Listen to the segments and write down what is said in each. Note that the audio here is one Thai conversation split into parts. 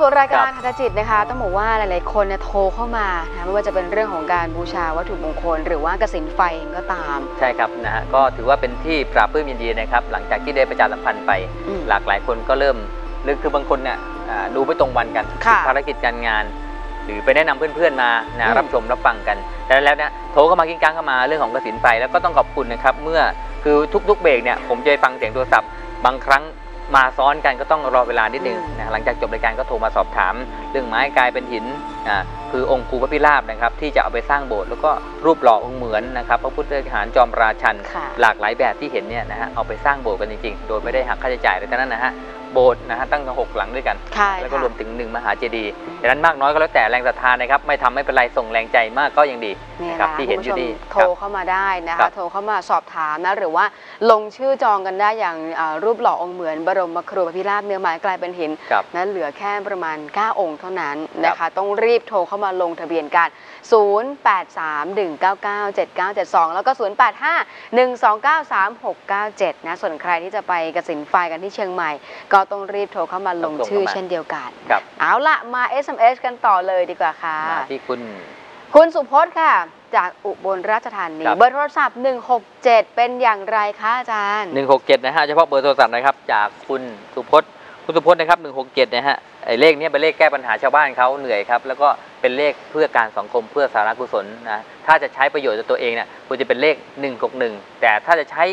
สู่รายการครับทัศจิตนะคะ ต้องบอกว่าหลายๆ คนเนี่ยโทรเข้ามานะไม่ว่าจะเป็นเรื่องของการบูชาวัตถุมงคล หรือว่ากสินไฟเองก็ตาม ใช่ครับนะฮะก็ถือว่าเป็นที่ปราบปลื้มยินดีนะครับ หลังจากที่ได้ประชาสัมพันธ์ไป อืมหลากหลายคนก็เริ่มหรือคือบางคนเนี่ยอ่าดูไม่ตรงวันกันค่ะภารกิจการงาน หรือไปแนะนำเพื่อนๆมาอืนะม รับชมรับฟังกันแต่แล้วเนี่ยโทรเข้ามากิ้งก้างเข้ามาเรื่องของกสินไฟแล้วก็ต้องขอบคุณนะครับเมื่อคือทุกๆเบรกเนี่ยผมจะไปฟังเสียงโทรศัพท์บางครั้ง มาซ้อนกันก็ต้องรอเวลานิดนึงนะหลังจากจบรายการก็โทรมาสอบถาม เรื่องไม้กลายเป็นหินอ่าคือองค์ครูพระพิราบนะครับที่จะเอาไปสร้างโบสถ์แล้วก็รูปหล่อองค์เหมือนนะครับพระพุทธวิหารจอมราชันค่ะหลากหลายแบบที่เห็นเนี่ยนะฮะเอาไปสร้างโบสถ์กันจริงๆ โดยไม่ได้หักค่าใช้จ่ายอะไรทั้งนั้นนะฮะโบสถ์นะฮะตั้งกันหกหลังด้วยกันใช่แล้วก็ค่ะรวมถึงหนึ่งมหาเจดีย์ดังนั้นมากน้อยก็แล้วแต่แรงศรัทธานะครับ ไม่ทำไม่เป็นไรส่งแรงใจมากก็ยังดีนี่นะแหครัละบที่เห็นอยู่คุณนี่ผู้ชมคโทรับรเข้ามาได้นะครัคะบโทรเข้ามาสอบถามนะหรือว่าลงชื่อจองกันได้อย่างอ่ารูปหล่อองค์เหมือนบรมครูพระพิราบเนื้อไม้กลายเป็นหินครับ นั้นเหลือแค่ประมาณ 9 องค์เท่านั้นนะคะ ต้องรีบโทรเข้ามาลงทะเบียนกัน 0831997972 แล้วก็ 0851293697 นะส่วนใครที่จะไปกสินไฟกันที่เชียงใหม่ ก็ต้องรีบโทรเข้ามาลงต้องโทรชื่อเข้ามา เช่นเดียวกัน ครับเอาละมา SMS กันต่อเลยดีกว่าค่ะ มาที่คุณ คุณสุพจน์ค่ะ จากอุบลราชธานีครับ เบอร์โทรศัพท์ 167 เป็นอย่างไรคะอาจารย์ 167นะฮะเฉพาะเบอร์โทรศัพท์นะครับ จากคุณสุพจน์คุณสุพจน์นะครับ167นะฮะไอ้เลขเนี้เป็นเลขแก้ปัญหาชาวบ้านเขาเหนื่อยครับ แล้วก็เป็นเลขเพื่อการสังคมเพื่อสาธารณกุศลนะถ้าจะใช้ประโยชน์กับตัวเองเนี่ยควรจะเป็นเลข 161 แต่ถ้าจะใช้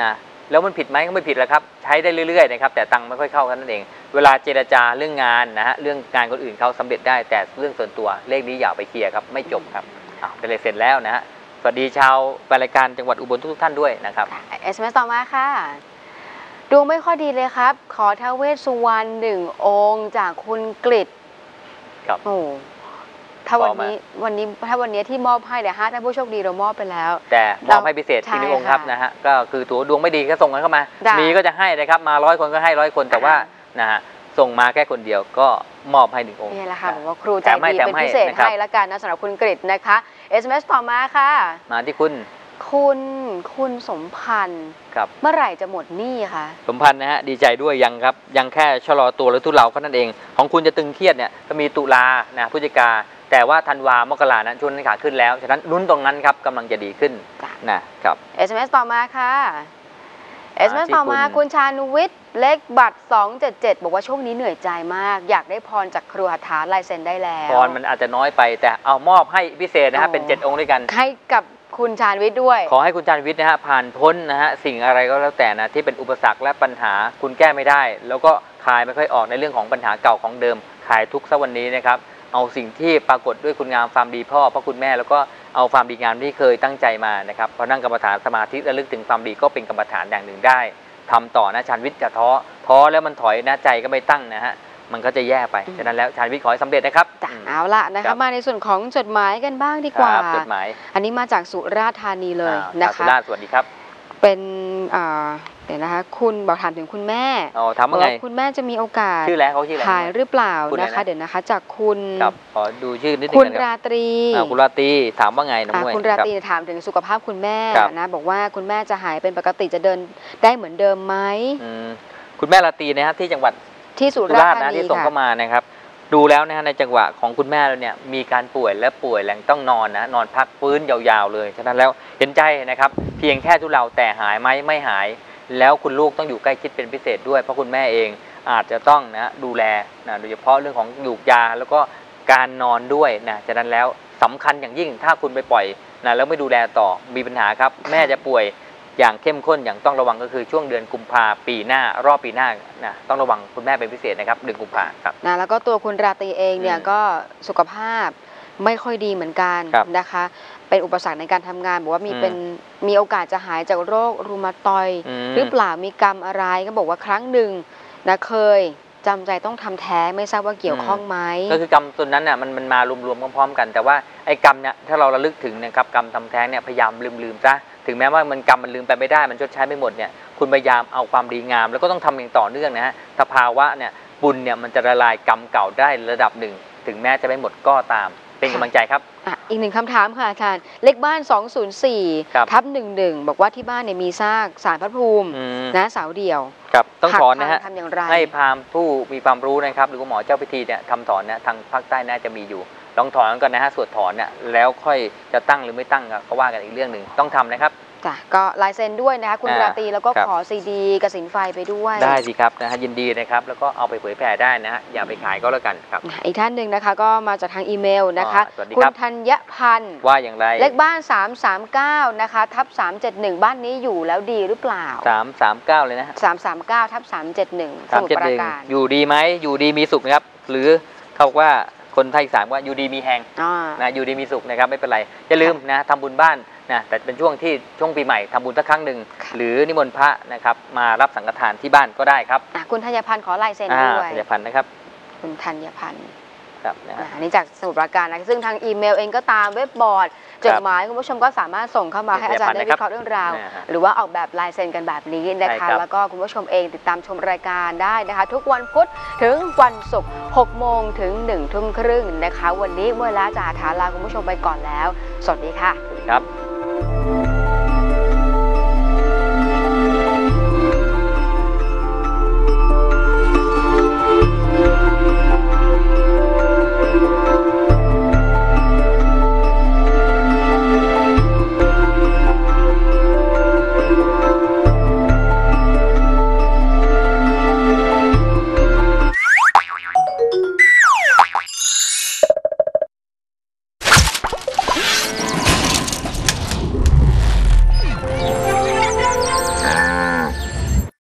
นะ แล้วมันผิดไหมก็ไม่ผิดแล้วครับ ใช้ได้เรื่อยๆนะครับแต่ตังค์ไม่ค่อยเข้ากันนั่นเอง เวลาเจรจาเรื่องงานนะฮะเรื่องงานคนอื่นเขาสำเร็จได้แต่เรื่องส่วนตัวเลขนี้อย่าไปเคลียร์ครับไม่จบครับอ้าวเป็นเลยเสร็จแล้วนะฮะสวัสดีชาวรายการจังหวัดอุบลทุกๆท่านด้วยนะครับ SMS ต่อมาค่ะดวงไม่ค่อยดีเลยครับ ขอท้าวเวสสุวรรณหนึ่งองค์จากคุณกฤษครับโอ้ ถ้าวันขอมานี้วันนี้ถ้าวันนี้ที่มอบให้เดี๋ยวห้าท่านผู้โชคดีเรามอบไปแล้ว แต่มอบให้พิเศษใช่อีกหนึ่งองค์ครับค่ะนะฮะก็คือตัวดวงไม่ดีก็ส่งกันเข้ามาจ้ะมีก็จะให้นะครับมาร้อยคนก็ให้ร้อยคนแต่ว่าอ่นะฮะส่งมาแค่คนเดียวก็มอบให้หนึ่งองค์นี่แหละค่ะนบอกว่าครูใจแถมให้ดีแถมเป็นให้พิเศษนะครับให้ละกันนะสำหรับคุณกฤษนะคะ SMS ต่อมาค่ะ มาที่คุณ คุณคุณสมพันธ์ครับเมื่อไหร่จะหมดหนี้คะสมพันธ์นะฮะดีใจด้วยยังครับ ยังแค่ชะลอตัวหรือทุเลาก็นั่นเอง ของคุณจะตึงเครียดเนี่ยก็มีตุลานะพฤศจิกา แต่ว่าธันวามกรานั้นช่วงนั้นขาขึ้นแล้ว ฉะนั้นลุ้นตรงนั้นครับกำลังจะดีขึ้นจ้ะนะครับ SMS ต่อมาค่ะ SMS ที่ต่อมาคุณคุณชานุวิทย์เล็กบัตร 277 บอกว่าช่วงนี้เหนื่อยใจมาก อยากได้พรจากครูหัตถาลายเซ็นได้แล้วพรมันอาจจะน้อยไปแต่เอามอบให้พิเศษนะฮะอ๋อเป็นเจ็ดองค์ด้วยกันให้กับคุณชาญวิทย์ด้วย ขอให้คุณจารวิทย์นะฮะผ่านพ้นนะฮะสิ่งอะไรก็แล้วแต่นะที่เป็นอุปสรรคและปัญหาคุณแก้ไม่ได้ แล้วก็คลายไม่ค่อยออกในเรื่องของปัญหาเก่าของเดิมคลายทุกข์ซะวันนี้นะครับ เอาสิ่งที่ปรากฏด้วยคุณงามความดีพ่อพระคุณแม่แล้วก็เอาความดีงามที่เคยตั้งใจมานะครับพอนั่งกรรมฐานสมาธิระลึกถึงความดีก็เป็นกรรมฐานอย่างหนึ่งได้ทำต่อนะชาญวิทย์จะท้อท้อแล้วมันถอยนะใจก็ไม่ตั้งนะฮะมันก็จะแย่ไปอืมฉะนั้นแล้วชาญวิทย์ขอให้สำเร็จนะครับจ้ะอืมเอาละนะครัคะบมาในส่วนของจดหมายกันบ้างดีคกว่ารับจดหมาย อันนี้มาจากสุราษฎร์ธานีเลยอ่านะจากสุคะราษฎร์สวัสดีครับ เป็นอ่าเดี๋ยวนะคะ คุณบอกถามถึงคุณแม่อ๋อถามบอกว่าไง ว่าคุณแม่จะมีโอกาสชื่ออะไรเขาชื่ออะไร หายหรือเปล่าคุณอะไรนะคะนะเดี๋ยวนะคะ จากคุณครับขอดูชื่อนิดนึคุงณนะครับราตรีอ่าคุณราตรีถามว่าไงน้องอ่ามวยคุณราครับตรีถามถึงสุขภาพคุณแม่ครับ นะบอกว่าคุณแม่จะหายเป็นปกติจะเดินได้เหมือนเดิมไหมอืมคุณแม่ราตรีนะครับที่จังหวัดที่สุสุราราษษฎฎร์ร์ธานะนีที่ส่งค่ะ เข้ามานะครับ ดูแล้วนะฮะในจังหวะของคุณแม่เราเนี่ยมีการป่วยและป่วยแหลงต้องนอนนะนอนพักฟื้นยาวๆเลยฉะนั้นแล้วเห็นใจนะครับเพียงแค่ทุเลาแต่หายไหมไม่หาย แล้วคุณลูกต้องอยู่ใกล้ชิดเป็นพิเศษด้วยเพราะคุณแม่เองอาจจะต้องนะดูแลนะโดยเฉพาะเรื่องของหยูกยาแล้วก็การนอนด้วยนะฉะนั้นแล้วสำคัญอย่างยิ่งถ้าคุณไปปล่อยนะแล้วไม่ดูแลต่อมีปัญหาครับ แม่จะป่วย อย่างเข้มข้นอย่างต้องระวังก็คือช่วงเดือนกุมภาปีหน้ารอบปีหน้านะต้องระวังคุณแม่เป็นพิเศษนะครับเดือนกุมภาครับ นะแล้วก็ตัวคุณราตรีเองเนี่ยอืมก็สุขภาพไม่ค่อยดีเหมือนกันครับนะคะ เป็นอุปสรรคในการทำงานบอกว่ามีอืมเป็นมีโอกาสจะหายจากโรครูมาตอยด์มหรือเปล่ามีกรรมอะไรก็บอกว่าครั้งหนึ่งนะเคยจำใจต้องทำแท้งไม่ทราบว่าเกี่ยวข้องไหม ก็คือกรรมตัวนั้นน่ะมันมันมารวมๆพร้อมๆกัน แต่ว่าไอ้กรรมเนี่ยถ้าเราระลึกถึงนะครับกรรมทำแท้งเนี่ยพยายามลืมๆซะถึงแม้ว่ามันกรรมมันลืมไปไม่ได้มันชดใช้ไม่หมดเนี่ยคุณพยายามเอาความดีงาม แล้วก็ต้องทำอย่างต่อเนื่องนะฮะสภาวะเนี่ยบุญเนี่ยมันจะละลายกรรมเก่าได้ระดับหนึ่ง ถึงแม้จะไม่หมดก็ตาม เป็นกำลังใจครับอะอีกหนึ่งคำถามค่ะอาจารย์เลขบ้านครับ204 ทับ 11 บอกว่าที่บ้านเนี่ยมีซากสารพระภูมิอืมนะเสาเดี่ยวครับต้องสอนนะฮะหากทำทำอย่างไรให้พราหมณ์ผู้มีความรู้นะครับ หรือว่าหมอเจ้าพิธีเนี่ยทำถอนเนี่ยทางภาคใต้น่าจะมีอยู่ ลองถอนก่อนนะฮะสวดถอนเนี่ยแล้วค่อยจะตั้งหรือไม่ตั้งก็ว่ากันอีกเรื่องหนึ่งต้องทำนะครับจ้ะก็ลายเซ็นด้วยนะคะคุณอ่าราตรีแล้วก็ครับขอซีดีกสินไฟไปด้วย ได้สิครับนะฮะยินดีนะครับแล้วก็เอาไปเผยแผ่ได้นะฮะอย่าไปขายก็แล้วกันครับ อีกท่านหนึ่งนะคะก็มาจากทางอีเมลนะคะอ่าสวัสดีคุคณรับธัญพันธ์ว่าอย่างไร เลขบ้าน 339 นะคะทับ 371 บ้านนี้อยู่แล้วดีหรือเปล่าสามสามเก้าเลยนะฮะ339ทับ371สสามมุทเจ็รดปหนึ่งราการอยู่ดีไหมอยู่ดีมีสุขนะครับ หรือเขาบอกว่า คนไทยสามว่าอยู่ดีมีแหงอ่านะอยู่ดีมีสุขนะครับไม่เป็นไร อย่าลืมนะทำบุญบ้านนะแต่เป็นช่วงที่ช่วงปีใหม่ทำบุญสักครั้งหนึ่งค่ะหรือนิมนต์พระนะครับมารับสังฆทานที่บ้านก็ได้ครับอะคุณธัญพันธ์ขอลายเซ็นอ่าด้วยผลิตภัณฑ์นะครับ คุณธัญพันธ์ ครับนะฮะอ่าอันนี้จากสมุทรปราการนะซึ่งทางอีเมลเองก็ตามเว็บบอร์ดจดหมายคุณผู้ชมก็สามารถส่งเข้ามาให้อาจารย์ได้วิเคราะห์เรื่องราว นะฮะหรือว่าออกแบบลายเซ็นกันแบบนี้นะใช่คะ ครับ แล้วก็คุณผู้ชมเองติดตามชมรายการได้นะคะ ทุกวันพุธถึงวันศุกร์6โมงถึง1ทุ่มครึ่งนะคะ วันนี้เมื่อลาจะหาทาลาคุณผู้ชมไปก่อนแล้ว สวัสดีค่ะสวัสดีครับ